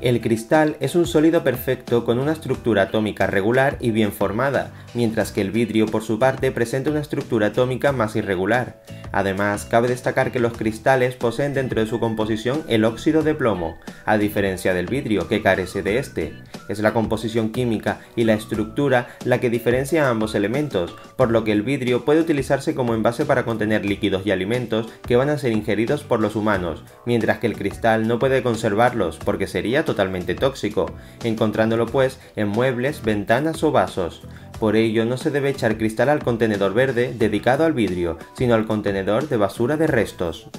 El cristal es un sólido perfecto con una estructura atómica regular y bien formada, mientras que el vidrio por su parte presenta una estructura atómica más irregular. Además, cabe destacar que los cristales poseen dentro de su composición el óxido de plomo, a diferencia del vidrio que carece de este. Es la composición química y la estructura la que diferencia a ambos elementos, por lo que el vidrio puede utilizarse como envase para contener líquidos y alimentos que van a ser ingeridos por los humanos, mientras que el cristal no puede conservarlos porque sería totalmente tóxico, encontrándolo pues en muebles, ventanas o vasos. Por ello no se debe echar cristal al contenedor verde dedicado al vidrio, sino al contenedor de basura de restos.